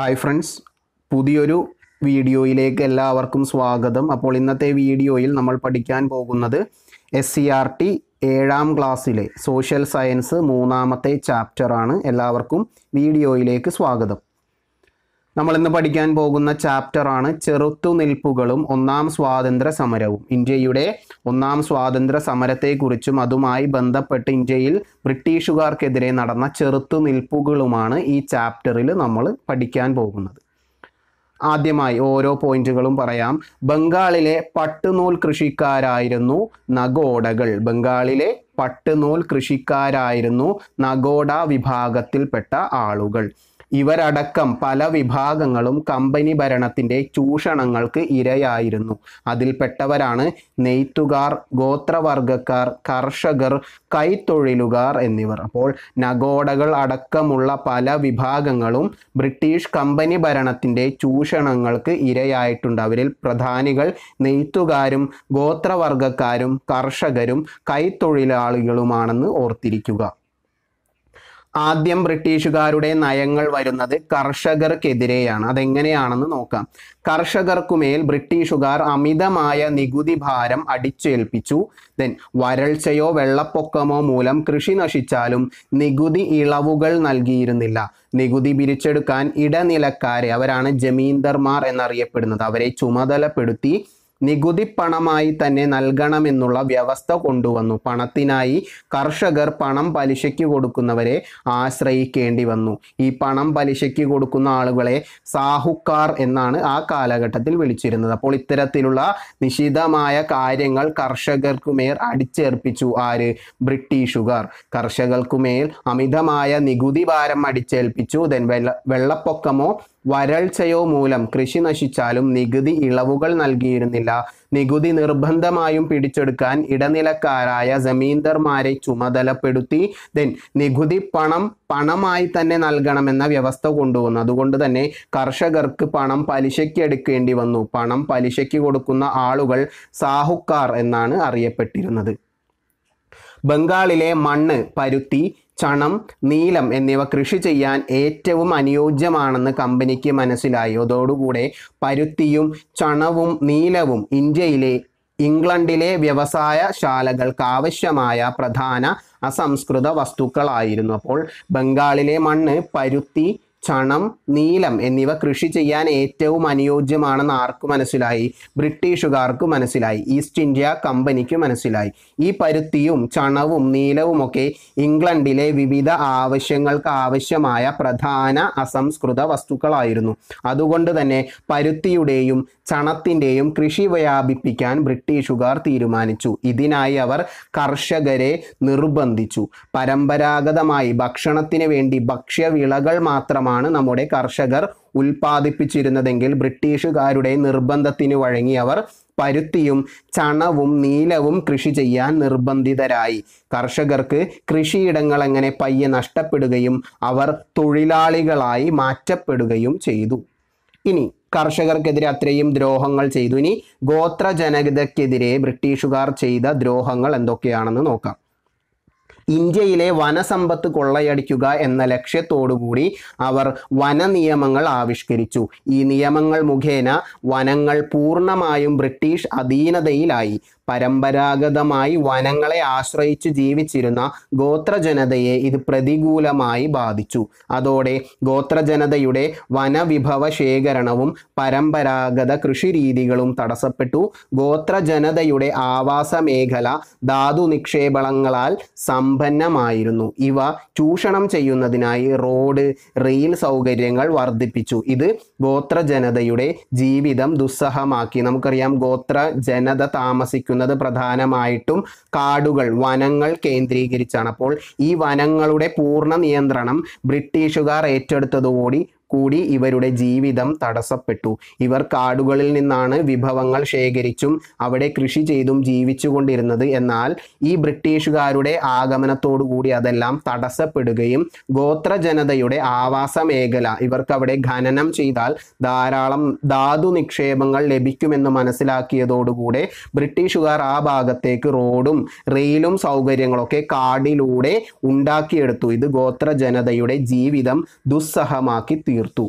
Hi friends പുതിയൊരു വീഡിയോയിലേക്ക് എല്ലാവർക്കും സ്വാഗതം. അപ്പോൾ ഇന്നത്തെ വീഡിയോയിൽ നമ്മൾ പഠിക്കാൻ പോകുന്നത് എസ് സി ആർ ടി ഏഴാം ക്ലാസ്സിലെ സോഷ്യൽ സയൻസ് മൂന്നാമത്തെ ചാപ്റ്ററാണ് എല്ലാവർക്കും വീഡിയോയിലേക്ക് സ്വാഗതം. നമ്മൾ ഇന്ന് പഠിക്കാൻ പോകുന്ന ചാപ്റ്ററാണ് ചെറുത്തുനിൽപ്പുകളും ഒന്നാം സ്വാതന്ത്ര്യ സമരവും. ഇന്ത്യയുടെ ഒന്നാം സ്വാതന്ത്ര്യ സമരത്തെക്കുറിച്ചും അതുമായി ബന്ധപ്പെട്ട് ഇന്ത്യയിൽ ബ്രിട്ടീഷുകാർക്കെതിരെ നടന്ന ചെറുത്തുനിൽപ്പുകളുമാണ് ഈ ചാപ്റ്ററിൽ നമ്മൾ പഠിക്കാൻ പോകുന്നത്. ആദ്യമായി ഓരോ പോയിന്റുകളും പറയാം. ബംഗാളിലെ പട്ടുനൂൽ കൃഷിക്കാരായിരുന്നു നഗോഡകൾ. ബംഗാളിലെ പട്ടുനൂൽ കൃഷിക്കാരായിരുന്നു നഗോഡ വിഭാഗത്തിൽപ്പെട്ട ആളുകൾ. ഇവരടക്കം പല വിഭാഗങ്ങളും കമ്പനി ഭരണത്തിന്റെ ചൂഷണങ്ങൾക്ക് ഇരയായിരുന്നു. അതിൽപ്പെട്ടവരാണ് നെയ്ത്തുകാർ ഗോത്രവർഗക്കാർ കർഷകർ കൈത്തൊഴിലുകാർ എന്നിവർ. അപ്പോൾ നഗോഡകൾ അടക്കമുള്ള പല വിഭാഗങ്ങളും ബ്രിട്ടീഷ് കമ്പനി ഭരണത്തിന്റെ ചൂഷണങ്ങൾക്ക് ഇരയായിട്ടുണ്ട്. അവരിൽ പ്രധാനികൾ നെയ്ത്തുകാരും ഗോത്രവർഗക്കാരും കർഷകരും കൈത്തൊഴിലാളികളുമാണെന്ന് ഓർത്തിരിക്കുക. ആദ്യം ബ്രിട്ടീഷുകാരുടെ നയങ്ങൾ വരുന്നത് കർഷകർക്കെതിരെയാണ്. അതെങ്ങനെയാണെന്ന് നോക്കാം. കർഷകർക്കുമേൽ ബ്രിട്ടീഷുകാർ അമിതമായ നികുതി ഭാരം അടിച്ചേൽപ്പിച്ചു. ദെൻ വരൾച്ചയോ വെള്ളപ്പൊക്കമോ മൂലം കൃഷി നശിച്ചാലും നികുതി ഇളവുകൾ നൽകിയിരുന്നില്ല. നികുതി പിരിച്ചെടുക്കാൻ ഇടനിലക്കാരെ അവരാണ് ജമീന്ദർമാർ എന്നറിയപ്പെടുന്നത്. അവരെ ചുമതലപ്പെടുത്തി നികുതി പണമായി തന്നെ നൽകണമെന്നുള്ള വ്യവസ്ഥ കൊണ്ടുവന്നു. പണത്തിനായി കർഷകർ പണം പലിശയ്ക്ക് കൊടുക്കുന്നവരെ ആശ്രയിക്കേണ്ടി വന്നു. ഈ പണം പലിശയ്ക്ക് കൊടുക്കുന്ന ആളുകളെ സാഹുക്കാർ എന്നാണ് ആ കാലഘട്ടത്തിൽ വിളിച്ചിരുന്നത്. അപ്പോൾ ഇത്തരത്തിലുള്ള നിശിതമായ കാര്യങ്ങൾ കർഷകർക്കുമേൽ അടിച്ചേൽപ്പിച്ചു ആര്? ബ്രിട്ടീഷുകാർ. കർഷകർക്കുമേൽ അമിതമായ നികുതി ഭാരം അടിച്ചേൽപ്പിച്ചു. ദെൻ വെള്ള വെള്ളപ്പൊക്കമോ വരൾച്ചയോ മൂലം കൃഷി നശിച്ചാലും നികുതി ഇളവുകൾ നൽകിയിരുന്നില്ല. നികുതി നിർബന്ധമായും പിടിച്ചെടുക്കാൻ ഇടനിലക്കാരായ ജമീന്ദർമാരെ ചുമതലപ്പെടുത്തി ദെൻ നികുതി പണം പണമായി തന്നെ നൽകണമെന്ന വ്യവസ്ഥ കൊണ്ടുവന്നു. അതുകൊണ്ട് തന്നെ കർഷകർക്ക് പണം പലിശയ്ക്ക് എടുക്കേണ്ടി വന്നു. പണം പലിശയ്ക്ക് കൊടുക്കുന്ന ആളുകൾ സാഹുക്കാർ എന്നാണ് അറിയപ്പെട്ടിരുന്നത്. ബംഗാളിലെ മണ്ണ് പരുത്തി ചണം നീലം എന്നിവ കൃഷി ചെയ്യാൻ ഏറ്റവും അനുയോജ്യമാണെന്ന് കമ്പനിക്ക് മനസ്സിലായി. അതോടുകൂടെ പരുത്തിയും ചണവും നീലവും ഇന്ത്യയിലെ ഇംഗ്ലണ്ടിലെ വ്യവസായ ശാലകൾക്ക് ആവശ്യമായ പ്രധാന അസംസ്കൃത വസ്തുക്കളായിരുന്നു. അപ്പോൾ ബംഗാളിലെ മണ്ണ് പരുത്തി ചണം നീലം എന്നിവ കൃഷി ചെയ്യാൻ ഏറ്റവും അനുയോജ്യമാണെന്ന് ആർക്ക് മനസ്സിലായി? ബ്രിട്ടീഷുകാർക്ക് മനസ്സിലായി. ഈസ്റ്റ് ഇന്ത്യ കമ്പനിക്ക് മനസ്സിലായി. ഈ പരുത്തിയും ചണവും നീലവുമൊക്കെ ഇംഗ്ലണ്ടിലെ വിവിധ ആവശ്യങ്ങൾക്ക് ആവശ്യമായ പ്രധാന അസംസ്കൃത വസ്തുക്കളായിരുന്നു. അതുകൊണ്ട് തന്നെ പരുത്തിയുടെയും ചണത്തിന്റെയും കൃഷി വ്യാപിപ്പിക്കാൻ ബ്രിട്ടീഷുകാർ തീരുമാനിച്ചു. ഇതിനായി അവർ കർഷകരെ നിർബന്ധിച്ചു. പരമ്പരാഗതമായി ഭക്ഷണത്തിന് വേണ്ടി ഭക്ഷ്യവിളകൾ മാത്രമാണ് നമ്മുടെ കർഷകർ ഉൽപ്പാദിപ്പിച്ചിരുന്നതെങ്കിൽ ബ്രിട്ടീഷുകാരുടെ നിർബന്ധത്തിന് വഴങ്ങി അവർ പരുത്തിയും ചണവും നീലവും കൃഷി ചെയ്യാൻ നിർബന്ധിതരായി. കർഷകർക്ക് കൃഷിയിടങ്ങൾ എങ്ങനെ പയ്യെ നഷ്ടപ്പെടുകയും അവർ തൊഴിലാളികളായി മാറ്റപ്പെടുകയും ചെയ്തു. ഇനി കർഷകർക്കെതിരെ അത്രയും ദ്രോഹങ്ങൾ ചെയ്തു. ഇനി ഗോത്ര ജനതയ്ക്കെതിരെ ബ്രിട്ടീഷുകാർ ചെയ്ത ദ്രോഹങ്ങൾ എന്തൊക്കെയാണെന്ന് നോക്കാം. ഇന്ത്യയിലെ വനസമ്പത്ത് കൊള്ളയടിക്കുക എന്ന ലക്ഷ്യത്തോടുകൂടി അവർ വന നിയമങ്ങൾ ആവിഷ്കരിച്ചു. ഈ നിയമങ്ങൾ മുഖേന വനങ്ങൾ പൂർണമായും ബ്രിട്ടീഷ് അധീനതയിലായി. പരമ്പരാഗതമായി വനങ്ങളെ ആശ്രയിച്ച് ജീവിച്ചിരുന്ന ഗോത്രജനതയെ ഇത് പ്രതികൂലമായി ബാധിച്ചു. അതോടെ ഗോത്രജനതയുടെ വനവിഭവ ശേഖരണവും പരമ്പരാഗത കൃഷിരീതികളും തടസ്സപ്പെട്ടു. ഗോത്രജനതയുടെ ആവാസ മേഖല ധാതു നിക്ഷേപങ്ങളാൽ സമ്പന്നമായിരുന്നു. ഇവ ചൂഷണം ചെയ്യുന്നതിനായി റോഡ് റെയിൽ സൗകര്യങ്ങൾ വർദ്ധിപ്പിച്ചു. ഇത് ഗോത്രജനതയുടെ ജീവിതം ദുസ്സഹമാക്കി. നമുക്കറിയാം ഗോത്ര ജനത താമസിക്കുന്നത് പ്രധാനമായിട്ടും കാടുകൾ വനങ്ങൾ കേന്ദ്രീകരിച്ചാണ്. അപ്പോൾ ഈ വനങ്ങളുടെ പൂർണ നിയന്ത്രണം ബ്രിട്ടീഷുകാർ ഏറ്റെടുത്തതോടുകൂടി കൂടി ഇവരുടെ ജീവിതം തടസ്സപ്പെട്ടു. ഇവർ കാടുകളിൽ നിന്നാണ് വിഭവങ്ങൾ ശേഖരിച്ചും അവിടെ കൃഷി ചെയ്തും ജീവിച്ചുകൊണ്ടിരുന്നത്. എന്നാൽ ഈ ബ്രിട്ടീഷുകാരുടെ കൂടി അതെല്ലാം തടസ്സപ്പെടുകയും ഗോത്ര ജനതയുടെ ആവാസ മേഖല ഇവർക്ക് അവിടെ ഖനനം ചെയ്താൽ ധാരാളം ധാതു നിക്ഷേപങ്ങൾ ലഭിക്കുമെന്ന് മനസ്സിലാക്കിയതോടുകൂടെ ബ്രിട്ടീഷുകാർ ആ ഭാഗത്തേക്ക് റോഡും റെയിലും സൗകര്യങ്ങളൊക്കെ കാടിലൂടെ ഉണ്ടാക്കിയെടുത്തു. ഇത് ഗോത്ര ജനതയുടെ ജീവിതം ദുസ്സഹമാക്കി തീർത്തു.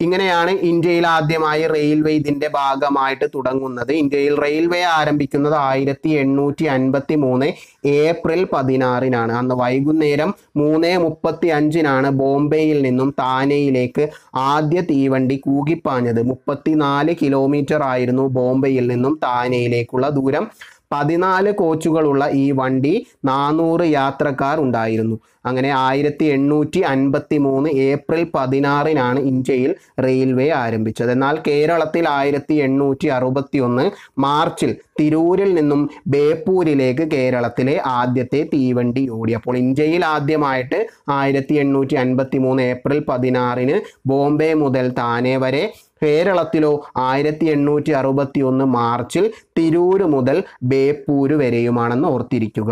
ഇങ്ങനെയാണ് ഇന്ത്യയിൽ ആദ്യമായി റെയിൽവേ ഇതിന്റെ ഭാഗമായിട്ട് തുടങ്ങുന്നത്. ഇന്ത്യയിൽ റെയിൽവേ ആരംഭിക്കുന്നത് ആയിരത്തി എണ്ണൂറ്റി അൻപത്തി മൂന്ന് ഏപ്രിൽ പതിനാറിനാണ്. അന്ന് വൈകുന്നേരം മൂന്ന് മുപ്പത്തി അഞ്ചിനാണ് ബോംബെയിൽ നിന്നും താനെയിലേക്ക് ആദ്യ തീവണ്ടി കൂകിപ്പാഞ്ഞത്. മുപ്പത്തിനാല് കിലോമീറ്റർ ആയിരുന്നു ബോംബെയിൽ നിന്നും താനെയിലേക്കുള്ള ദൂരം. പതിനാല് കോച്ചുകളുള്ള ഈ വണ്ടി നാനൂറ് യാത്രക്കാർ ഉണ്ടായിരുന്നു. അങ്ങനെ ആയിരത്തി എണ്ണൂറ്റി അൻപത്തി മൂന്ന് ഏപ്രിൽ പതിനാറിനാണ് ഇന്ത്യയിൽ റെയിൽവേ ആരംഭിച്ചത്. എന്നാൽ കേരളത്തിൽ ആയിരത്തി എണ്ണൂറ്റി അറുപത്തി ഒന്ന് മാർച്ചിൽ തിരൂരിൽ നിന്നും ബേപ്പൂരിലേക്ക് കേരളത്തിലെ ആദ്യത്തെ തീവണ്ടി ഓടി. അപ്പോൾ ഇന്ത്യയിൽ ആദ്യമായിട്ട് ആയിരത്തി എണ്ണൂറ്റി അൻപത്തി മൂന്ന് ഏപ്രിൽ പതിനാറിന് ബോംബെ മുതൽ താനെ വരെ കേരളത്തിലോ ആയിരത്തി എണ്ണൂറ്റി അറുപത്തി ഒന്ന് മാർച്ചിൽ തിരൂര് മുതൽ ബേപ്പൂര് വരെയുമാണെന്ന് ഓർത്തിരിക്കുക.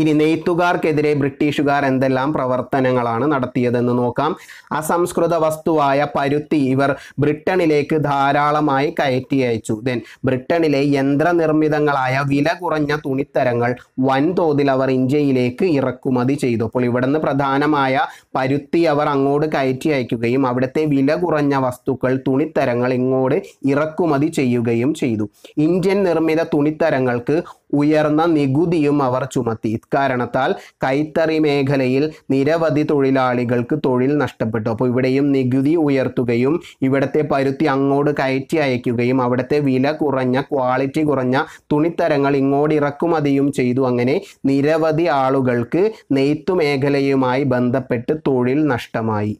ഇനി നെയ്ത്തുകാർക്കെതിരെ ബ്രിട്ടീഷുകാർ എന്തെല്ലാം പ്രവർത്തനങ്ങളാണ് നടത്തിയതെന്ന് നോക്കാം. അസംസ്കൃത വസ്തുവായ പരുത്തി ഇവർ ബ്രിട്ടനിലേക്ക് ധാരാളമായി കയറ്റി അയച്ചു. ദെൻ ബ്രിട്ടനിലെ യന്ത്രനിർമ്മിതങ്ങളായ വില കുറഞ്ഞ തുണിത്തരങ്ങൾ വൻതോതിൽ അവർ ഇന്ത്യയിലേക്ക് ഇറക്കുമതി ചെയ്തു. അപ്പോൾ ഇവിടുന്ന് പ്രധാനമായ പരുത്തി അവർ അങ്ങോട്ട് കയറ്റി അയക്കുകയും അവിടുത്തെ വില കുറഞ്ഞ വസ്തുക്കൾ തുണിത്തരങ്ങൾ ഇങ്ങോട്ട് ഇറക്കുമതി ചെയ്യുകയും ചെയ്തു. ഇന്ത്യൻ നിർമ്മിത തുണിത്തരങ്ങൾക്ക് ഉയർന്ന നികുതിയും അവർ ചുമത്തി. ഇക്കാരണത്താൽ കൈത്തറി മേഖലയിൽ നിരവധി തൊഴിലാളികൾക്ക് തൊഴിൽ നഷ്ടപ്പെട്ടു. അപ്പോൾ ഇവിടെയും നികുതി ഉയർത്തുകയും ഇവിടുത്തെ പരുത്തി അങ്ങോട്ട് കയറ്റി അയക്കുകയും അവിടുത്തെ വില കുറഞ്ഞ ക്വാളിറ്റി കുറഞ്ഞ തുണിത്തരങ്ങൾ ഇങ്ങോട്ട് ഇറക്കുമതിയും ചെയ്തു. അങ്ങനെ നിരവധി ആളുകൾക്ക് നെയ്ത്തു മേഖലയുമായി ബന്ധപ്പെട്ട് തൊഴിൽ നഷ്ടമായി.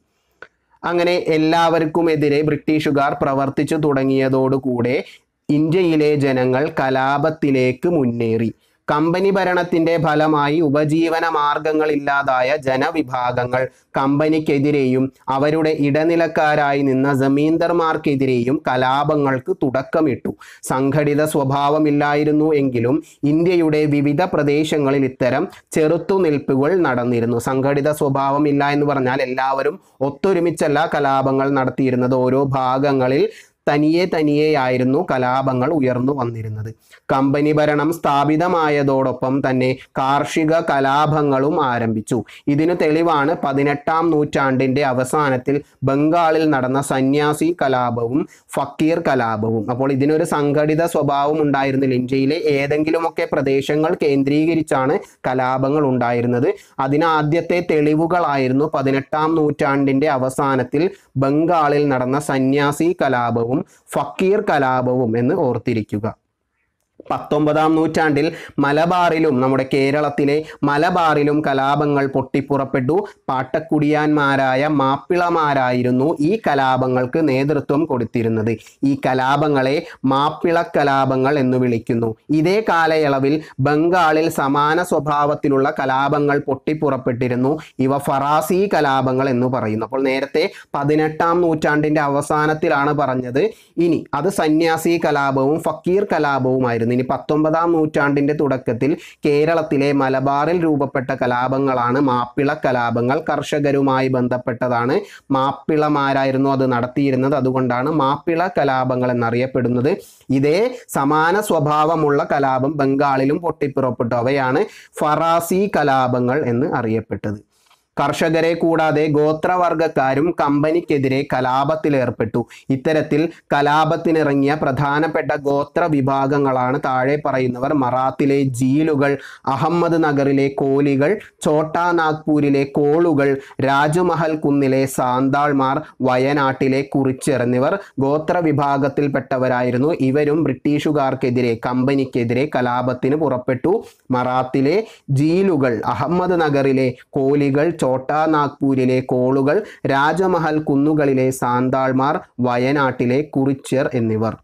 അങ്ങനെ എല്ലാവർക്കുമെതിരെ ബ്രിട്ടീഷുകാർ പ്രവർത്തിച്ചു തുടങ്ങിയതോടുകൂടെ ഇന്ത്യയിലെ ജനങ്ങൾ കലാപത്തിലേക്ക് മുന്നേറി. കമ്പനി ഭരണത്തിന്റെ ഫലമായി ഉപജീവന മാർഗങ്ങളില്ലാതായ ജനവിഭാഗങ്ങൾ കമ്പനിക്കെതിരെയും അവരുടെ ഇടനിലക്കാരായി നിന്ന ജമീന്ദർമാർക്കെതിരെയും കലാപങ്ങൾക്ക് തുടക്കമിട്ടു. സംഘടിത സ്വഭാവമില്ലായിരുന്നു എങ്കിലും ഇന്ത്യയുടെ വിവിധ പ്രദേശങ്ങളിൽ ഇത്തരം ചെറുത്തുനിൽപ്പുകൾ നടന്നിരുന്നു. സംഘടിത സ്വഭാവമില്ല എന്ന് പറഞ്ഞാൽ എല്ലാവരും ഒത്തൊരുമിച്ചല്ല കലാപങ്ങൾ നടത്തിയിരുന്നത്. ഓരോ ഭാഗങ്ങളിൽ തനിയെ തനിയെയായിരുന്നു കലാപങ്ങൾ ഉയർന്നു വന്നിരുന്നത്. കമ്പനി ഭരണം സ്ഥാപിതമായതോടൊപ്പം തന്നെ കാർഷിക കലാപങ്ങളും ആരംഭിച്ചു. ഇതിനു തെളിവാണ് പതിനെട്ടാം നൂറ്റാണ്ടിന്റെ അവസാനത്തിൽ ബംഗാളിൽ നടന്ന സന്യാസി കലാപവും ഫക്കീർ കലാപവും. അപ്പോൾ ഇതിനൊരു സംഘടിത സ്വഭാവം ഉണ്ടായിരുന്നില്ല. ഇന്ത്യയിലെ ഏതെങ്കിലുമൊക്കെ പ്രദേശങ്ങൾ കേന്ദ്രീകരിച്ചാണ് കലാപങ്ങൾ ഉണ്ടായിരുന്നത്. അതിന് ആദ്യത്തെ തെളിവുകളായിരുന്നു പതിനെട്ടാം നൂറ്റാണ്ടിന്റെ അവസാനത്തിൽ ബംഗാളിൽ നടന്ന സന്യാസി കലാപവും ഫക്കീർ കലാപവും എന്ന് ഓർത്തിരിക്കുക. പത്തൊമ്പതാം നൂറ്റാണ്ടിൽ മലബാറിലും നമ്മുടെ കേരളത്തിലെ മലബാറിലും കലാപങ്ങൾ പൊട്ടിപ്പുറപ്പെട്ടു. പാട്ടക്കുടിയാന്മാരായ മാപ്പിളമാരായിരുന്നു ഈ കലാപങ്ങൾക്ക് നേതൃത്വം കൊടുത്തിരുന്നത്. ഈ കലാപങ്ങളെ മാപ്പിള കലാപങ്ങൾ എന്ന് വിളിക്കുന്നു. ഇതേ കാലയളവിൽ ബംഗാളിൽ സമാന സ്വഭാവത്തിലുള്ള കലാപങ്ങൾ പൊട്ടിപ്പുറപ്പെട്ടിരുന്നു. ഇവ ഫറാസി കലാപങ്ങൾ എന്ന് പറയുന്നു. അപ്പോൾ നേരത്തെ പതിനെട്ടാം നൂറ്റാണ്ടിന്റെ അവസാനത്തിലാണ് പറഞ്ഞത്. ഇനി അത് സന്യാസി കലാപവും ഫക്കീർ കലാപവുമായിരുന്നു. ഇനി പത്തൊമ്പതാം നൂറ്റാണ്ടിന്റെ തുടക്കത്തിൽ കേരളത്തിലെ മലബാറിൽ രൂപപ്പെട്ട കലാപങ്ങളാണ് മാപ്പിള കലാപങ്ങൾ. കർഷകരുമായി ബന്ധപ്പെട്ടതാണ് മാപ്പിളമാരായിരുന്നു അത് നടത്തിയിരുന്നത്. അതുകൊണ്ടാണ് മാപ്പിള കലാപങ്ങൾ എന്നറിയപ്പെടുന്നത്. ഇതേ സമാന സ്വഭാവമുള്ള കലാപം ബംഗാളിലും പൊട്ടിപ്പുറപ്പെട്ടു അവയാണ് ഫറാസി കലാപങ്ങൾ എന്ന് അറിയപ്പെട്ടത്. കർഷകരെ കൂടാതെ ഗോത്രവർഗക്കാരും കമ്പനിക്കെതിരെ കലാപത്തിലേർപ്പെട്ടു. ഇത്തരത്തിൽ കലാപത്തിനിറങ്ങിയ പ്രധാനപ്പെട്ട ഗോത്ര വിഭാഗങ്ങളാണ് താഴെ പറയുന്നവർ. മറാത്തിലെ ജീലുകൾ അഹമ്മദ് നഗറിലെ കോലികൾ ഛോട്ടാ നാഗ്പൂരിലെ കോളുകൾ രാജമഹൽ കുന്നിലെ സാന്താൾമാർ വയനാട്ടിലെ കുറിച്ചർ എന്നിവർ ഗോത്ര വിഭാഗത്തിൽപ്പെട്ടവരായിരുന്നു ഇവരും ബ്രിട്ടീഷുകാർക്കെതിരെ കമ്പനിക്കെതിരെ കലാപത്തിന് പുറപ്പെട്ടു. മറാത്തിലെ ജീലുകൾ അഹമ്മദ് നഗറിലെ കോലികൾ ഛോട്ടാ നാഗ്പൂരിലെ കോളുകൾ രാജമഹൽ കുന്നുകളിലെ സാന്താൾമാർ വയനാട്ടിലെ കുറിച്യർ എന്നിവർ.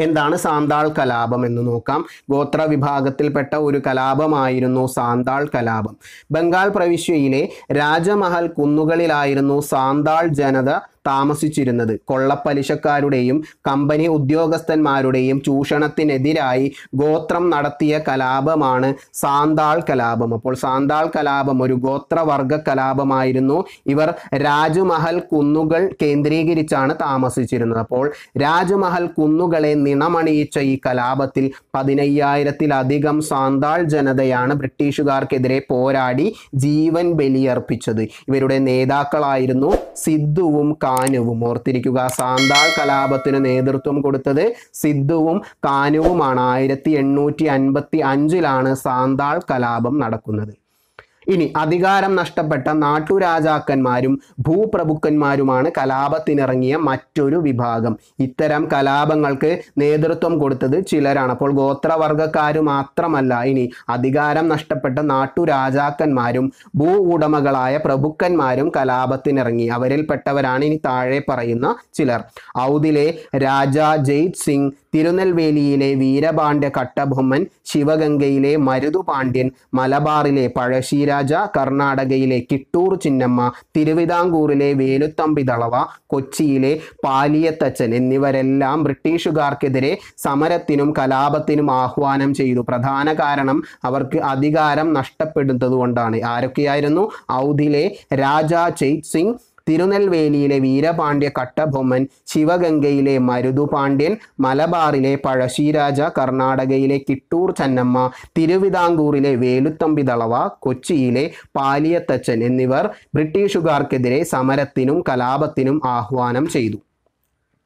എന്താണ് സാന്താൾ കലാപം എന്ന് നോക്കാം. ഗോത്ര വിഭാഗത്തിൽപ്പെട്ട ഒരു കലാപമായിരുന്നു സാന്താൾ കലാപം. ബംഗാൾ പ്രവിശ്യയിലെ രാജമഹൽ കുന്നുകളിലായിരുന്നു സാന്താൾ ജനത താമസിച്ചിരുന്നത്. കൊള്ളപ്പലിശക്കാരുടെയും കമ്പനി ഉദ്യോഗസ്ഥന്മാരുടെയും ചൂഷണത്തിനെതിരായി ഗോത്രം നടത്തിയ കലാപമാണ് സാന്താൾ കലാപം. അപ്പോൾ സാന്താൾ കലാപം ഒരു ഗോത്രവർഗ കലാപമായിരുന്നു. ഇവർ രാജമഹൽ കുന്നുകൾ കേന്ദ്രീകരിച്ചാണ് താമസിച്ചിരുന്നത്. അപ്പോൾ രാജമഹൽ കുന്നുകളെ നിണമണിയിച്ച ഈ കലാപത്തിൽ പതിനയ്യായിരത്തിലധികം സാന്താൾ ജനതയാണ് ബ്രിട്ടീഷുകാർക്കെതിരെ പോരാടി ജീവൻ ബലിയർപ്പിച്ചത്. ഇവരുടെ നേതാക്കളായിരുന്നു സിദ്ധുവും കാനുവും. ഓർത്തിരിക്കുക സാന്താൾ കലാപത്തിന് നേതൃത്വം കൊടുത്തത് സിദ്ധുവും കാനുവുമാണ്. ആയിരത്തി എണ്ണൂറ്റി അൻപത്തി അഞ്ചിലാണ് സാന്താൾ കലാപം നടക്കുന്നത്. ഇനി അധികാരം നഷ്ടപ്പെട്ട നാട്ടുരാജാക്കന്മാരും ഭൂപ്രഭുക്കന്മാരുമാണ് കലാപത്തിനിറങ്ങിയ മറ്റൊരു വിഭാഗം. ഇത്തരം കലാപങ്ങൾക്ക് നേതൃത്വം കൊടുത്തത് ചിലരാണ്. അപ്പോൾ ഗോത്രവർഗക്കാർ മാത്രമല്ല ഇനി അധികാരം നഷ്ടപ്പെട്ട നാട്ടുരാജാക്കന്മാരും ഭൂ ഉടമകളായ പ്രഭുക്കന്മാരും കലാപത്തിനിറങ്ങി. അവരിൽപ്പെട്ടവരാണ് ഇനി താഴെ പറയുന്ന ചിലർ. ഔദിലെ രാജ ജയ്ത് സിംഗ് തിരുനെൽവേലിയിലെ വീരപാണ്ഡ്യ കട്ടബൊമ്മൻ ശിവഗംഗയിലെ മരുതുപാണ്ഡ്യൻ മലബാറിലെ പഴശ്ശിരാജ കർണാടകയിലെ കിട്ടൂർ ചിന്നമ്മ തിരുവിതാംകൂറിലെ വേലുത്തമ്പി ദളവ കൊച്ചിയിലെ പാലിയത്തച്ചൻ എന്നിവരെല്ലാം ബ്രിട്ടീഷുകാർക്കെതിരെ സമരത്തിനും കലാപത്തിനും ആഹ്വാനം ചെയ്തു. പ്രധാന കാരണം അവർക്ക് അധികാരം നഷ്ടപ്പെടുന്നതുകൊണ്ടാണ്. ആരൊക്കെയായിരുന്നു? ഔദിലെ രാജ ചെയ്ത് സിംഗ് തിരുനെൽവേലിയിലെ വീരപാണ്ഡ്യ കട്ടബൊമ്മൻ ശിവഗംഗയിലെ മരുതുപാണ്ഡ്യൻ മലബാറിലെ പഴശ്ശിരാജ കർണാടകയിലെ കിട്ടൂർ ചന്നമ്മ തിരുവിതാംകൂറിലെ വേലുത്തമ്പി ദളവ കൊച്ചിയിലെ പാലിയത്തച്ഛൻ എന്നിവർ ബ്രിട്ടീഷുകാർക്കെതിരെ സമരത്തിനും കലാപത്തിനും ആഹ്വാനം ചെയ്തു.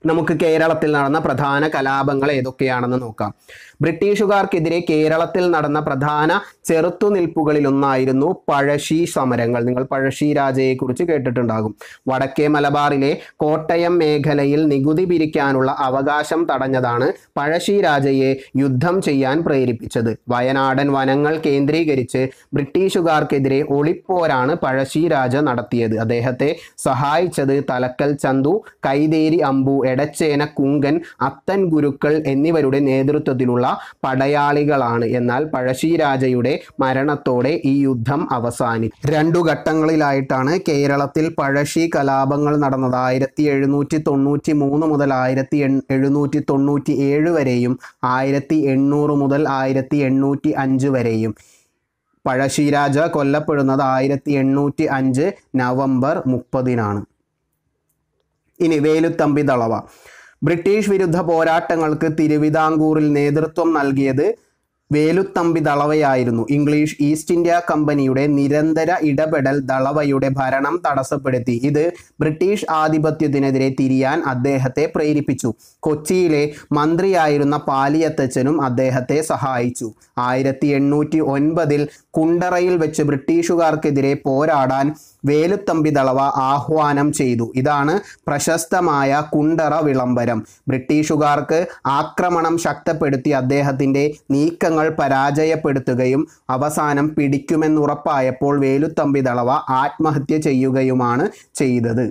നമുക്ക് കേരളത്തിൽ നടന്ന പ്രധാന കലാപങ്ങൾ ഏതൊക്കെയാണെന്ന് നോക്കാം. ബ്രിട്ടീഷുകാർക്കെതിരെ കേരളത്തിൽ നടന്ന പ്രധാന ചെറുത്തുനിൽപ്പുകളിലൊന്നായിരുന്നു പഴശ്ശി സമരങ്ങൾ. നിങ്ങൾ പഴശ്ശി രാജയെക്കുറിച്ച് കേട്ടിട്ടുണ്ടാകും. വടക്കേ മലബാറിലെ കോട്ടയം മേഖലയിൽ നികുതി പിരിക്കാനുള്ള അവകാശം തടഞ്ഞതാണ് പഴശ്ശി രാജയെ യുദ്ധം ചെയ്യാൻ പ്രേരിപ്പിച്ചത്. വയനാടൻ വനങ്ങൾ കേന്ദ്രീകരിച്ച് ബ്രിട്ടീഷുകാർക്കെതിരെ ഒളിപ്പോരാണ് പഴശ്ശി രാജ നടത്തിയത്. അദ്ദേഹത്തെ സഹായിച്ചത് തലക്കൽ ചന്തു കൈതേരി അമ്പു എടച്ചേന കുങ്കൻ അത്തൻ ഗുരുക്കൾ എന്നിവരുടെ നേതൃത്വത്തിലുള്ള പടയാളികളാണ്. എന്നാൽ പഴശ്ശിരാജയുടെ മരണത്തോടെ ഈ യുദ്ധം അവസാനിച്ചു. രണ്ടു ഘട്ടങ്ങളിലായിട്ടാണ് കേരളത്തിൽ പഴശ്ശി കലാപങ്ങൾ നടന്നത്. ആയിരത്തി എഴുന്നൂറ്റി തൊണ്ണൂറ്റി മൂന്ന് മുതൽ ആയിരത്തി എഴുന്നൂറ്റി തൊണ്ണൂറ്റി ഏഴ് വരെയും ആയിരത്തി എണ്ണൂറ് മുതൽ ആയിരത്തി എണ്ണൂറ്റി അഞ്ച് വരെയും. പഴശ്ശിരാജ കൊല്ലപ്പെടുന്നത് ആയിരത്തി എണ്ണൂറ്റി അഞ്ച് നവംബർ മുപ്പതിനാണ്. ഇനി വേലുത്തമ്പി ദളവ. ബ്രിട്ടീഷ് വിരുദ്ധ പോരാട്ടങ്ങൾക്ക് തിരുവിതാംകൂറിൽ നേതൃത്വം നൽകിയത് വേലുത്തമ്പി ദളവയായിരുന്നു. ഇംഗ്ലീഷ് ഈസ്റ്റ് ഇന്ത്യ കമ്പനിയുടെ നിരന്തര ഇടപെടൽ ദളവയുടെ ഭരണം തടസ്സപ്പെടുത്തി. ഇത് ബ്രിട്ടീഷ് ആധിപത്യത്തിനെതിരെ തിരിയാൻ അദ്ദേഹത്തെ പ്രേരിപ്പിച്ചു. കൊച്ചിയിലെ മന്ത്രിയായിരുന്ന പാലിയത്തച്ഛനും അദ്ദേഹത്തെ സഹായിച്ചു. ആയിരത്തി എണ്ണൂറ്റി ഒൻപതിൽ കുണ്ടറയിൽ വെച്ച് ബ്രിട്ടീഷുകാർക്കെതിരെ പോരാടാൻ വേലുത്തമ്പി ദളവ ആഹ്വാനം ചെയ്തു. ഇതാണ് പ്രശസ്തമായ കുണ്ടറ വിളംബരം. ബ്രിട്ടീഷുകാർക്ക് ആക്രമണം ശക്തപ്പെടുത്തി അദ്ദേഹത്തിന്റെ നീക്കങ്ങൾ പരാജയപ്പെടുത്തുകയും അവസാനം പിടിക്കുമെന്നുറപ്പായപ്പോൾ വേലുത്തമ്പി ദളവ ആത്മഹത്യ ചെയ്യുകയുമാണ് ചെയ്തത്.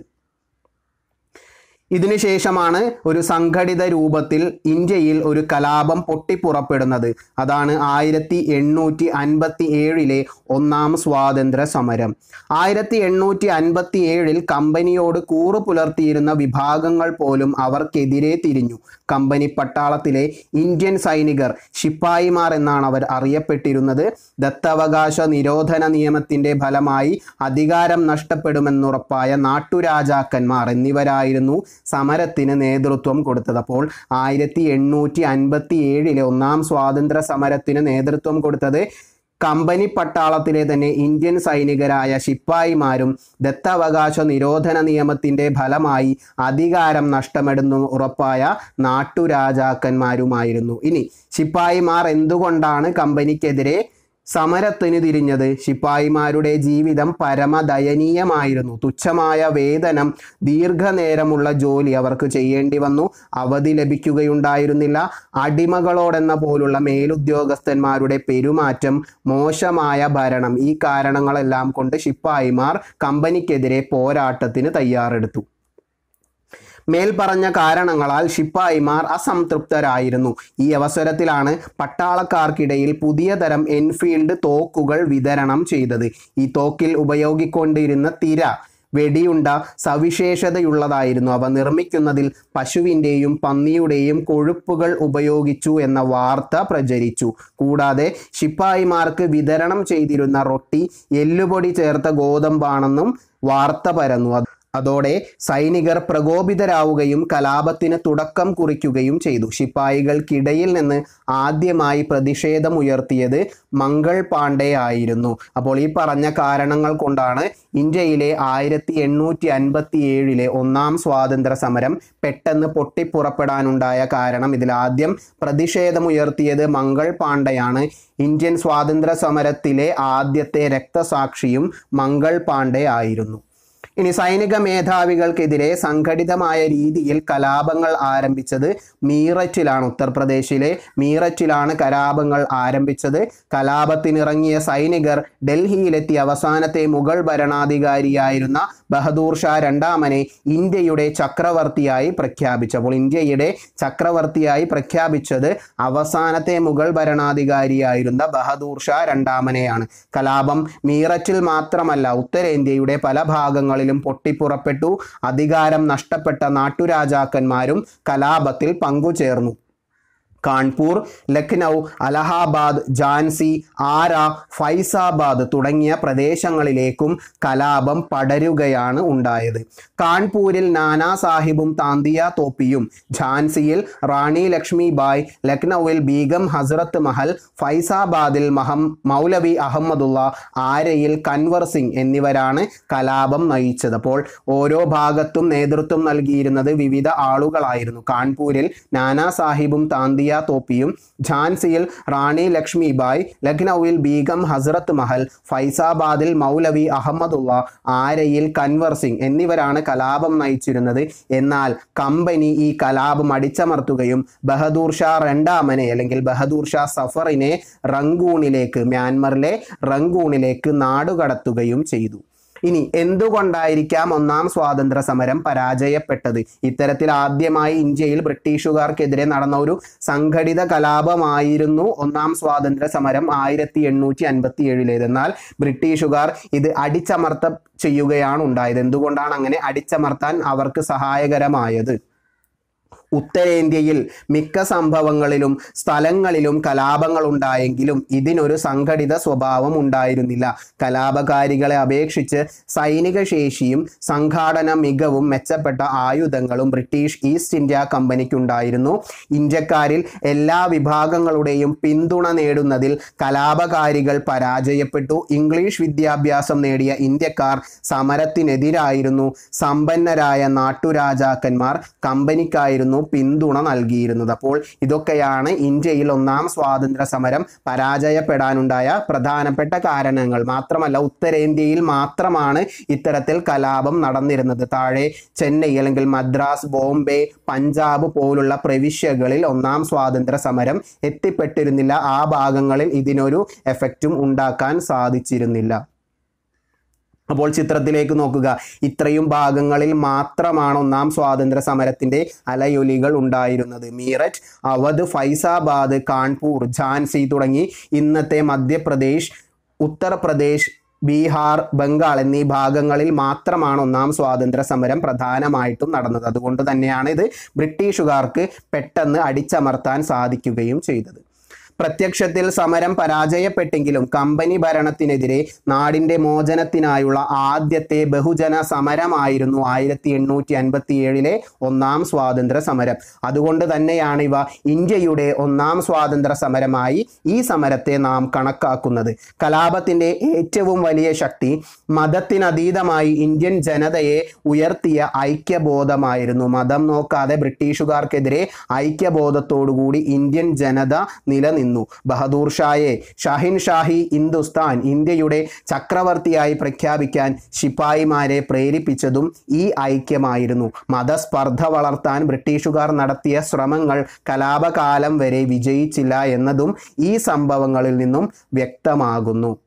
ഇതിനുശേഷമാണ് ഒരു സംഘടിത രൂപത്തിൽ ഇന്ത്യയിൽ ഒരു കലാപം പൊട്ടിപ്പുറപ്പെടുന്നത്. അതാണ് ആയിരത്തി എണ്ണൂറ്റി അൻപത്തി ഏഴിലെ ഒന്നാം സ്വാതന്ത്ര്യ സമരം. ആയിരത്തി എണ്ണൂറ്റി അൻപത്തി ഏഴിൽ കമ്പനിയോട് കൂറു പുലർത്തിയിരുന്ന വിഭാഗങ്ങൾ പോലും അവർക്കെതിരെ തിരിഞ്ഞു. കമ്പനി പട്ടാളത്തിലെ ഇന്ത്യൻ സൈനികർ ശിപ്പായിമാർ എന്നാണ് അവർ അറിയപ്പെട്ടിരുന്നത്. ദത്തവകാശ നിരോധന നിയമത്തിന്റെ ഫലമായി അധികാരം നഷ്ടപ്പെടുമെന്നുറപ്പായ നാട്ടുരാജാക്കന്മാർ എന്നിവരായിരുന്നു സമരത്തിന് നേതൃത്വം കൊടുത്തത്. അപ്പോൾ ആയിരത്തി എണ്ണൂറ്റി അൻപത്തി ഏഴിലെ ഒന്നാം സ്വാതന്ത്ര്യ സമരത്തിന് നേതൃത്വം കൊടുത്തത് കമ്പനി പട്ടാളത്തിലെ തന്നെ ഇന്ത്യൻ സൈനികരായ ശിപ്പായിമാരും ദത്തവകാശ നിരോധന നിയമത്തിന്റെ ഫലമായി അധികാരം നഷ്ടമെടുന്നു ഉറപ്പായ നാട്ടുരാജാക്കന്മാരുമായിരുന്നു. ഇനി ശിപ്പായിമാർ എന്തുകൊണ്ടാണ് കമ്പനിക്കെതിരെ സമരത്തിന് തിരിഞ്ഞത് ശിപ്പായിമാരുടെ ജീവിതം പരമദയനീയമായിരുന്നു. തുച്ഛമായ വേതനം ദീർഘനേരമുള്ള ജോലി അവർക്ക് ചെയ്യേണ്ടി വന്നു. അവധി ലഭിക്കുകയുണ്ടായിരുന്നില്ല. അടിമകളോടെന്ന പോലുള്ള മേലുദ്യോഗസ്ഥന്മാരുടെ പെരുമാറ്റം മോശമായ ഭരണം. ഈ കാരണങ്ങളെല്ലാം കൊണ്ട് ശിപ്പായിമാർ കമ്പനിക്കെതിരെ പോരാട്ടത്തിന് തയ്യാറെടുത്തു. മേൽപ്പറഞ്ഞ കാരണങ്ങളാൽ ശിപ്പായിമാർ അസംതൃപ്തരായിരുന്നു. ഈ അവസരത്തിലാണ് പട്ടാളക്കാർക്കിടയിൽ പുതിയ തരം എൻഫീൽഡ് തോക്കുകൾ വിതരണം ചെയ്തത്. ഈ തോക്കിൽ ഉപയോഗിക്കൊണ്ടിരുന്ന തിര വെടിയുണ്ട സവിശേഷതയുള്ളതായിരുന്നു. അവ നിർമ്മിക്കുന്നതിൽ പശുവിന്റെയും പന്നിയുടെയും കൊഴുപ്പുകൾ ഉപയോഗിച്ചു എന്ന വാർത്ത പ്രചരിച്ചു. കൂടാതെ ശിപ്പായിമാർക്ക് വിതരണം ചെയ്തിരുന്ന റൊട്ടി എല്ലുപൊടി ചേർത്ത ഗോതമ്പാണെന്നും വാർത്ത പരന്നു. അതോടെ സൈനികർ പ്രകോപിതരാവുകയും കലാപത്തിന് തുടക്കം കുറിക്കുകയും ചെയ്തു. ശിപ്പായികൾക്കിടയിൽ നിന്ന് ആദ്യമായി പ്രതിഷേധമുയർത്തിയത് മംഗൾ പാണ്ഡെ ആയിരുന്നു അപ്പോൾ ഈ പറഞ്ഞ കാരണങ്ങൾ കൊണ്ടാണ് ഇന്ത്യയിലെ ആയിരത്തി എണ്ണൂറ്റി അൻപത്തി ഏഴിലെ ഒന്നാം സ്വാതന്ത്ര്യ സമരം പെട്ടെന്ന് പൊട്ടിപ്പുറപ്പെടാനുണ്ടായ കാരണം ഇതിൽ ആദ്യം പ്രതിഷേധമുയർത്തിയത് മംഗൾ പാണ്ഡെയാണ്. ഇന്ത്യൻ സ്വാതന്ത്ര്യ സമരത്തിലെ ആദ്യത്തെ രക്തസാക്ഷിയും മംഗൾ പാണ്ഡെ ആയിരുന്നു. ഇനി സൈനിക മേധാവികൾക്കെതിരെ സംഘടിതമായ രീതിയിൽ കലാപങ്ങൾ ആരംഭിച്ചത് മീററ്റിലാണ് ഉത്തർപ്രദേശിലെ. മീററ്റിലാണ് കലാപങ്ങൾ ആരംഭിച്ചത്. കലാപത്തിനിറങ്ങിയ സൈനികർ ഡൽഹിയിലെത്തി അവസാനത്തെ മുഗൾ ഭരണാധികാരിയായിരുന്ന ബഹദൂർ ഷാ രണ്ടാമനെ ഇന്ത്യയുടെ ചക്രവർത്തിയായി പ്രഖ്യാപിച്ചു. അപ്പോൾ ഇന്ത്യയുടെ ചക്രവർത്തിയായി പ്രഖ്യാപിച്ചത് അവസാനത്തെ മുഗൾ ഭരണാധികാരിയായിരുന്ന ബഹദൂർ ഷാ രണ്ടാമനെയാണ്. കലാപം മീററ്റിൽ മാത്രമല്ല ഉത്തരേന്ത്യയുടെ പല ഭാഗങ്ങളിലും പൊട്ടിപ്പുറപ്പെട്ടു. അധികാരം നഷ്ടപ്പെട്ട നാട്ടുരാജാക്കന്മാരും കലാപത്തിൽ പങ്കുചേർന്നു. കാൺപൂർ ലക്നൗ അലഹാബാദ് ജാൻസി ആര ഫൈസാബാദ് തുടങ്ങിയ പ്രദേശങ്ങളിലേക്കും കലാപം പടരുകയാണ് ഉണ്ടായത്. കാൺപൂരിൽ നാനാ സാഹിബും താന്തിയ തോപ്പിയും ഝാൻസിയിൽ റാണി ലക്ഷ്മിബായ് ലക്നൌവിൽ ബീഗം ഹസ്രത്ത് മഹൽ ഫൈസാബാദിൽ മഹം മൗലവി അഹമ്മദുള്ള ആരയിൽ കൻവർ സിംഗ് എന്നിവരാണ് കലാപം നയിച്ചത്. അപ്പോൾ ഓരോ ഭാഗത്തും നേതൃത്വം നൽകിയിരുന്നത് വിവിധ ആളുകളായിരുന്നു. കാൺപൂരിൽ നാനാ സാഹിബും താന്തിയ തോപ്പിയും ഝാൻസിയിൽ റാണി ലക്ഷ്മിബായ് ലഖ്നൌവിൽ ബീഗം ഹസ്രത്ത് മഹൽ ഫൈസാബാദിൽ മൗലവി അഹമ്മദുള്ള ആരയിൽ കൻവർ സിംഗ് എന്നിവരാണ് കലാപം നയിച്ചിരുന്നത്. എന്നാൽ കമ്പനി ഈ കലാപം അടിച്ചമർത്തുകയും ബഹദൂർ ഷാ രണ്ടാമനെ അല്ലെങ്കിൽ ബഹദൂർ ഷാ സഫറിനെ റങ്കൂണിലേക്ക് മ്യാൻമറിലെ റങ്കൂണിലേക്ക് നാടുകടത്തുകയും ചെയ്തു. ഇനി എന്തുകൊണ്ടായിരിക്കാം ഒന്നാം സ്വാതന്ത്ര്യ സമരം പരാജയപ്പെട്ടത്? ഇത്തരത്തിൽ ആദ്യമായി ഇന്ത്യയിൽ ബ്രിട്ടീഷുകാർക്കെതിരെ നടന്ന ഒരു സംഘടിത കലാപമായിരുന്നു ഒന്നാം സ്വാതന്ത്ര്യ സമരം ആയിരത്തി എണ്ണൂറ്റി അൻപത്തി ഏഴിലേത് എന്നാൽ ബ്രിട്ടീഷുകാർ ഇത് അടിച്ചമർത്ത ചെയ്യുകയാണ് ഉണ്ടായത്. എന്തുകൊണ്ടാണ് അങ്ങനെ അടിച്ചമർത്താൻ അവർക്ക് സഹായകരമായത്? ഉത്തരേന്ത്യയിൽ മിക്ക സംഭവങ്ങളിലും സ്ഥലങ്ങളിലും കലാപങ്ങൾ ഉണ്ടായെങ്കിലും ഇതിനൊരു സംഘടിത സ്വഭാവം ഉണ്ടായിരുന്നില്ല. കലാപകാരികളെ അപേക്ഷിച്ച് സൈനിക ശേഷിയും സംഘാടന മികവും മെച്ചപ്പെട്ട ആയുധങ്ങളും ബ്രിട്ടീഷ് ഈസ്റ്റ് ഇന്ത്യ കമ്പനിക്കുണ്ടായിരുന്നു. ഇന്ത്യക്കാരിൽ എല്ലാ വിഭാഗങ്ങളുടെയും പിന്തുണ നേടുന്നതിൽ കലാപകാരികൾ പരാജയപ്പെട്ടു. ഇംഗ്ലീഷ് വിദ്യാഭ്യാസം നേടിയ ഇന്ത്യക്കാർ സമരത്തിനെതിരായിരുന്നു. സമ്പന്നരായ നാട്ടുരാജാക്കന്മാർ കമ്പനിക്കായിരുന്നു പിന്തുണ നൽകിയിരുന്നത്. അപ്പോൾ ഇതൊക്കെയാണ് ഇന്ത്യയിൽ ഒന്നാം സ്വാതന്ത്ര്യ സമരം പരാജയപ്പെടാനുണ്ടായ പ്രധാനപ്പെട്ട കാരണങ്ങൾ. മാത്രമല്ല ഉത്തരേന്ത്യയിൽ മാത്രമാണ് ഇത്തരത്തിൽ കലാപം നടന്നിരുന്നത്. താഴെ ചെന്നൈ അല്ലെങ്കിൽ മദ്രാസ് ബോംബെ പഞ്ചാബ് പോലുള്ള പ്രവിശ്യകളിൽ ഒന്നാം സ്വാതന്ത്ര്യ സമരം എത്തിപ്പെട്ടിരുന്നില്ല. ആ ഭാഗങ്ങളിൽ ഇതിനൊരു എഫക്റ്റും ഉണ്ടാക്കാൻ സാധിച്ചിരുന്നില്ല. അപ്പോൾ ചിത്രത്തിലേക്ക് നോക്കുക. ഇത്രയും ഭാഗങ്ങളിൽ മാത്രമാണ് ഒന്നാം സ്വാതന്ത്ര്യ സമരത്തിന്റെ അലയൊലികൾ ഉണ്ടായിരുന്നത്. മീററ്റ് അവധ് ഫൈസാബാദ് കാൺപൂർ ഝാൻസി തുടങ്ങി ഇന്നത്തെ മധ്യപ്രദേശ് ഉത്തർപ്രദേശ് ബീഹാർ ബംഗാൾ എന്നീ ഭാഗങ്ങളിൽ മാത്രമാണ് ഒന്നാം സ്വാതന്ത്ര്യ സമരം പ്രധാനമായിട്ടും നടന്നത്. അതുകൊണ്ട് തന്നെയാണ് ഇത് ബ്രിട്ടീഷുകാർക്ക് പെട്ടെന്ന് അടിച്ചമർത്താൻ സാധിക്കുകയും ചെയ്തത്. പ്രത്യക്ഷത്തിൽ സമരം പരാജയപ്പെട്ടെങ്കിലും കമ്പനി ഭരണത്തിനെതിരെ നാടിന്റെ മോചനത്തിനായുള്ള ആദ്യത്തെ ബഹുജന സമരമായിരുന്നു ആയിരത്തി എണ്ണൂറ്റി അൻപത്തി ഏഴിലെ ഒന്നാം സ്വാതന്ത്ര്യ സമരം. അതുകൊണ്ട് തന്നെയാണ് ഇവ ഇന്ത്യയുടെ ഒന്നാം സ്വാതന്ത്ര്യ സമരമായി ഈ സമരത്തെ നാം കണക്കാക്കുന്നത്. കലാപത്തിന്റെ ഏറ്റവും വലിയ ശക്തി മതത്തിനതീതമായി ഇന്ത്യൻ ജനതയെ ഉയർത്തിയ ഐക്യബോധമായിരുന്നു. മതം നോക്കാതെ ബ്രിട്ടീഷുകാർക്കെതിരെ ഐക്യബോധത്തോടുകൂടി ഇന്ത്യൻ ജനത നിലനിന്നു. ബഹദൂർ ഷായെ ഷാഹിൻ ഷാഹി ഹിന്ദുസ്ഥാൻ ഇന്ത്യയുടെ ചക്രവർത്തിയായി പ്രഖ്യാപിക്കാൻ ശിപ്പായിമാരെ പ്രേരിപ്പിച്ചതും ഈ ഐക്യമായിരുന്നു. മതസ്പർദ്ധ വളർത്താൻ ബ്രിട്ടീഷുകാർ നടത്തിയ ശ്രമങ്ങൾ കലാപകാലം വരെ വിജയിച്ചില്ല എന്നതും ഈ സംഭവങ്ങളിൽ നിന്നും വ്യക്തമാകുന്നു.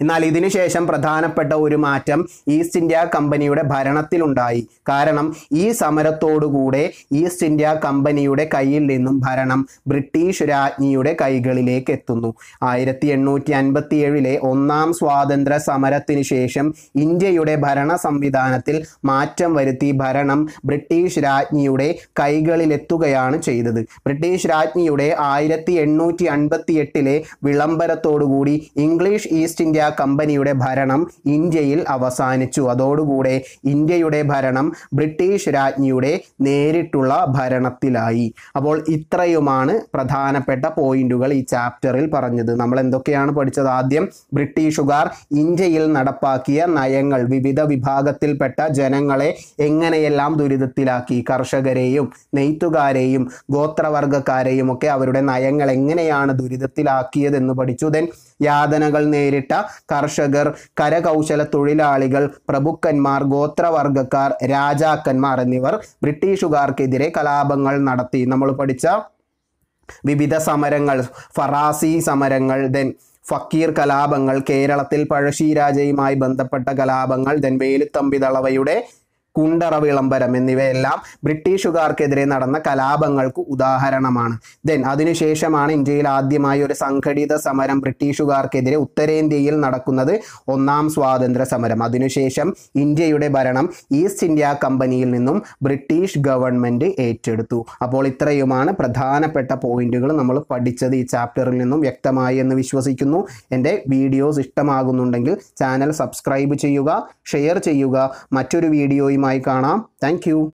എന്നാൽ ഇതിനുശേഷം പ്രധാനപ്പെട്ട ഒരു മാറ്റം ഈസ്റ്റ് ഇന്ത്യ കമ്പനിയുടെ ഭരണത്തിലുണ്ടായി. കാരണം ഈ സമരത്തോടുകൂടെ ഈസ്റ്റ് ഇന്ത്യ കമ്പനിയുടെ കയ്യിൽ നിന്നും ഭരണം ബ്രിട്ടീഷ് രാജ്ഞിയുടെ കൈകളിലേക്ക് എത്തുന്നു. ആയിരത്തി എണ്ണൂറ്റി അൻപത്തി ഏഴിലെ ഒന്നാം സ്വാതന്ത്ര്യ സമരത്തിന് ശേഷം ഇന്ത്യയുടെ ഭരണ സംവിധാനത്തിൽ മാറ്റം വരുത്തി ഭരണം ബ്രിട്ടീഷ് രാജ്ഞിയുടെ കൈകളിലെത്തുകയാണ് ചെയ്തത്. ബ്രിട്ടീഷ് രാജ്ഞിയുടെ ആയിരത്തി എണ്ണൂറ്റി അൻപത്തി എട്ടിലെ വിളംബരത്തോടുകൂടി ഇംഗ്ലീഷ് ഈസ്റ്റ് ഇന്ത്യ കമ്പനിയുടെ ഭരണം ഇന്ത്യയിൽ അവസാനിച്ചു. അതോടുകൂടെ ഇന്ത്യയുടെ ഭരണം ബ്രിട്ടീഷ് രാജ്ഞിയുടെ നേരിട്ടുള്ള ഭരണത്തിലായി. അപ്പോൾ ഇത്രയുമാണ് പ്രധാനപ്പെട്ട പോയിന്റുകൾ ഈ ചാപ്റ്ററിൽ പറഞ്ഞത്. നമ്മൾ എന്തൊക്കെയാണ് പഠിച്ചത്? ആദ്യം ബ്രിട്ടീഷുകാർ ഇന്ത്യയിൽ നടപ്പാക്കിയ നയങ്ങൾ വിവിധ വിഭാഗത്തിൽപ്പെട്ട ജനങ്ങളെ എങ്ങനെയെല്ലാം ദുരിതത്തിലാക്കി? കർഷകരെയും നെയ്ത്തുകാരെയും ഗോത്രവർഗക്കാരെയും ഒക്കെ അവരുടെ നയങ്ങൾ എങ്ങനെയാണ് ദുരിതത്തിലാക്കിയതെന്ന് പഠിച്ചു. ദെൻ യാതനകൾ നേരിട്ട കർഷകർ കരകൗശല തൊഴിലാളികൾ പ്രഭുക്കന്മാർ ഗോത്രവർഗക്കാർ രാജാക്കന്മാർ എന്നിവർ ബ്രിട്ടീഷുകാർക്കെതിരെ കലാപങ്ങൾ നടത്തി. നമ്മൾ പഠിച്ച വിവിധ സമരങ്ങൾ ഫറാസി സമരങ്ങൾ ദെൻ ഫക്കീർ കലാപങ്ങൾ കേരളത്തിൽ പഴശ്ശിരാജയുമായി ബന്ധപ്പെട്ട കലാപങ്ങൾ ദെൻ വേലുത്തമ്പി ദളവയുടെ കുണ്ടറ വിളംബരം എന്നിവയെല്ലാം ബ്രിട്ടീഷുകാർക്കെതിരെ നടന്ന കലാപങ്ങൾക്ക് ഉദാഹരണമാണ്. ദെൻ അതിനുശേഷമാണ് ഇന്ത്യയിൽ ആദ്യമായി ഒരു സംഘടിത സമരം ബ്രിട്ടീഷുകാർക്കെതിരെ ഉത്തരേന്ത്യയിൽ നടക്കുന്നത് ഒന്നാം സ്വാതന്ത്ര്യ സമരം. അതിനുശേഷം ഇന്ത്യയുടെ ഭരണം ഈസ്റ്റ് ഇന്ത്യ കമ്പനിയിൽ നിന്നും ബ്രിട്ടീഷ് ഗവൺമെന്റ് ഏറ്റെടുത്തു. അപ്പോൾ ഇത്രയുമാണ് പ്രധാനപ്പെട്ട പോയിന്റുകൾ നമ്മൾ പഠിച്ചത് ഈ ചാപ്റ്ററിൽ നിന്നും വ്യക്തമായി എന്ന് വിശ്വസിക്കുന്നു. എന്റെ വീഡിയോസ് ഇഷ്ടമാകുന്നുണ്ടെങ്കിൽ ചാനൽ സബ്സ്ക്രൈബ് ചെയ്യുക ഷെയർ ചെയ്യുക. മറ്റൊരു വീഡിയോയുമായി കാണാം താങ്ക്